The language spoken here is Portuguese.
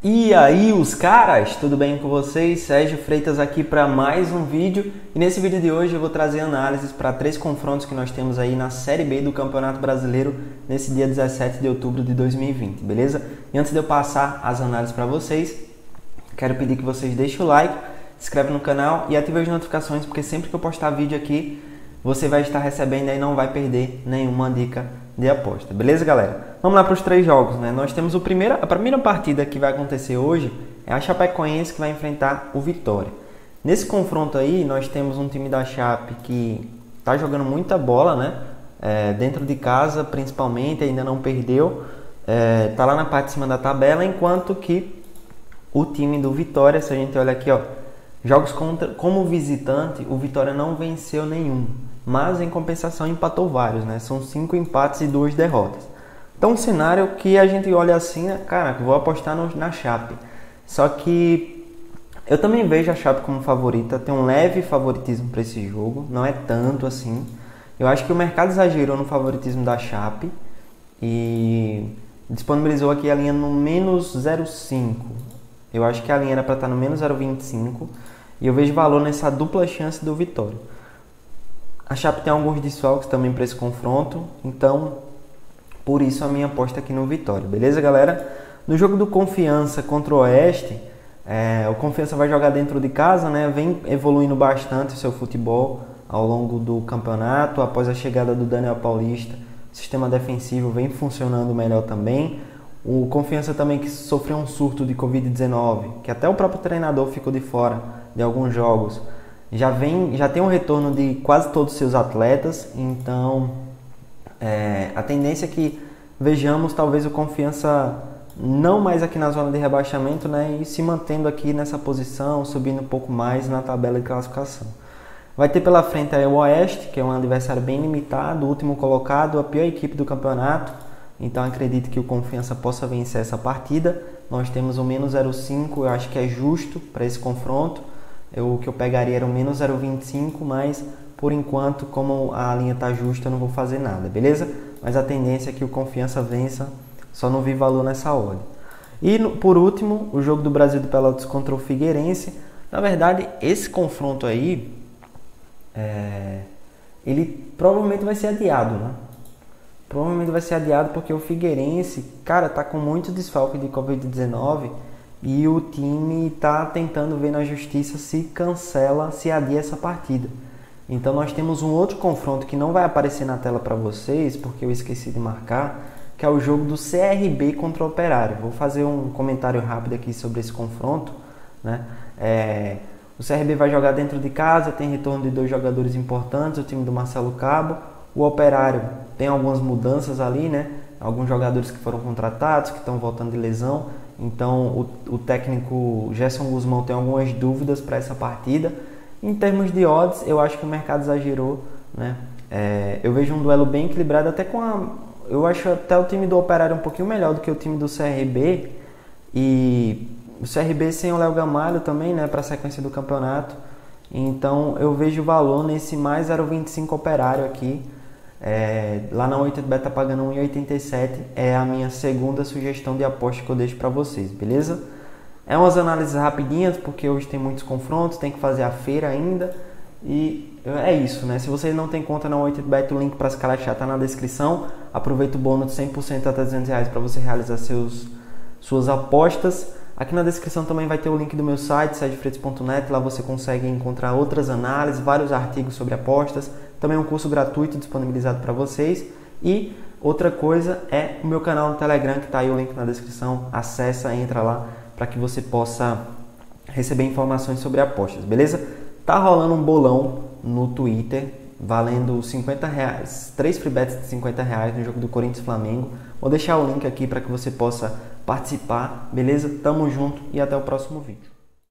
E aí, os caras, tudo bem com vocês? Sérgio Freitas aqui para mais um vídeo. E nesse vídeo de hoje eu vou trazer análises para três confrontos que nós temos aí na Série B do Campeonato Brasileiro nesse dia 17 de outubro de 2020, beleza? E antes de eu passar as análises para vocês, quero pedir que vocês deixem o like, se inscreve no canal e ative as notificações, porque sempre que eu postar vídeo aqui, você vai estar recebendo e não vai perder nenhuma dica de aposta. Beleza, galera? Vamos lá para os três jogos, né? Nós temos o primeiro, a primeira partida que vai acontecer hoje é a Chapecoense que vai enfrentar o Vitória. Nesse confronto aí, nós temos um time da Chape que está jogando muita bola, né? É, dentro de casa, principalmente, ainda não perdeu. É, tá lá na parte de cima da tabela, enquanto que o time do Vitória, se a gente olha aqui, ó, jogos contra, como visitante, o Vitória não venceu nenhum mas em compensação empatou vários, né? São cinco empates e duas derrotas. Então, um cenário que a gente olha assim, né? cara, vou apostar no, na Chape. Só que eu também vejo a Chape como favorita, tem um leve favoritismo para esse jogo, não é tanto assim. Eu acho que o mercado exagerou no favoritismo da Chape e disponibilizou aqui a linha no menos 0,5. Eu acho que a linha era para estar no menos 0,25 e eu vejo valor nessa dupla chance do Vitória. A Chape tem alguns desfalques também para esse confronto, então por isso a minha aposta aqui no Vitória, beleza, galera? No jogo do Confiança contra o Oeste, é, o Confiança vai jogar dentro de casa, né? Vem evoluindo bastante o seu futebol ao longo do campeonato. Após a chegada do Daniel Paulista, o sistema defensivo vem funcionando melhor também. O Confiança também que sofreu um surto de Covid-19, que até o próprio treinador ficou de fora de alguns jogos já vem, já tem um retorno de quase todos os seus atletas, então é, a tendência é que vejamos talvez o confiança não mais aqui na zona de rebaixamento, né, e se mantendo aqui nessa posição, subindo um pouco mais na tabela de classificação. Vai ter pela frente o Oeste, que é um adversário bem limitado, o último colocado, a pior equipe do campeonato. Então acredito que o Confiança possa vencer essa partida. Nós temos o menos 0,5, eu acho que é justo para esse confronto. Eu, o que eu pegaria era o menos 0,25, mas por enquanto, como a linha está justa, eu não vou fazer nada, beleza? Mas a tendência é que o Confiança vença, só não vi valor nessa ordem. E por último, o jogo do Brasil de Pelotas contra o Figueirense. Na verdade, esse confronto aí, é, ele provavelmente vai ser adiado, né? Provavelmente vai ser adiado porque o Figueirense, cara, tá com muito desfalque de Covid-19 e o time está tentando ver na justiça se cancela, se adia essa partida. Então nós temos um outro confronto que não vai aparecer na tela para vocês, porque eu esqueci de marcar, que é o jogo do CRB contra o Operário. Vou fazer um comentário rápido aqui sobre esse confronto. Né? É, o CRB vai jogar dentro de casa, tem retorno de dois jogadores importantes, o time do Marcelo Cabo. O Operário tem algumas mudanças ali, né? Alguns jogadores que foram contratados, que estão voltando de lesão. Então o, o técnico Gerson Guzmão tem algumas dúvidas para essa partida. Em termos de odds, eu acho que o mercado exagerou. Né? É, eu vejo um duelo bem equilibrado, até com a. Eu acho até o time do Operário um pouquinho melhor do que o time do CRB. E o CRB sem o Léo Gamalho também, né, para a sequência do campeonato. Então eu vejo valor nesse mais 0,25 operário aqui. É, lá na 8 beta tá pagando 1,87 é a minha segunda sugestão de aposta que eu deixo para vocês, beleza? É umas análises rapidinhas porque hoje tem muitos confrontos, tem que fazer a feira ainda e é isso, né? Se vocês não têm conta na 8 beta o link para se cadastrar tá na descrição. Aproveita o bônus de 100% até 200 reais para você realizar seus, suas apostas. Aqui na descrição também vai ter o link do meu site, sedefreitas.net. Lá você consegue encontrar outras análises, vários artigos sobre apostas. Também um curso gratuito disponibilizado para vocês. E outra coisa é o meu canal no Telegram, que está aí o link na descrição. Acessa, entra lá para que você possa receber informações sobre apostas, beleza? Tá rolando um bolão no Twitter valendo 50 reais, três free bets de 50 reais no jogo do Corinthians Flamengo. Vou deixar o link aqui para que você possa participar, beleza? Tamo junto e até o próximo vídeo.